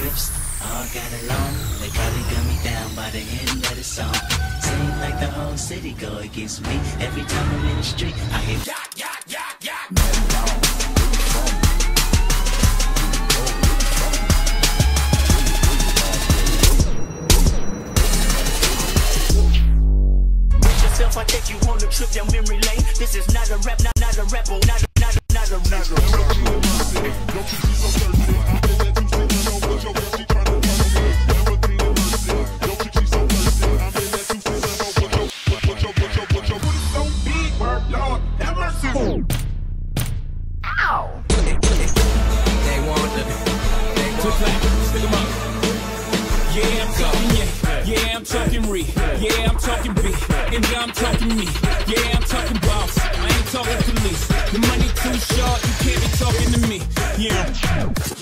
grips all got along. They probably got me down by the end of the song. Seems like the whole city go against me. Every time I'm in the street, I hear yak, yak, yak, yak. I take you on a trip down memory lane. This is not a rap, not, not a rebel, oh, not not not a, not a, not Ow! They, want clap, stick them up. Yeah, I'm talking yeah, yeah, I'm talking re, yeah, I'm talking B, and yeah, I'm talking me, yeah, I'm talking boss, I ain't talking police. The money too short, you can't be talking to me, yeah.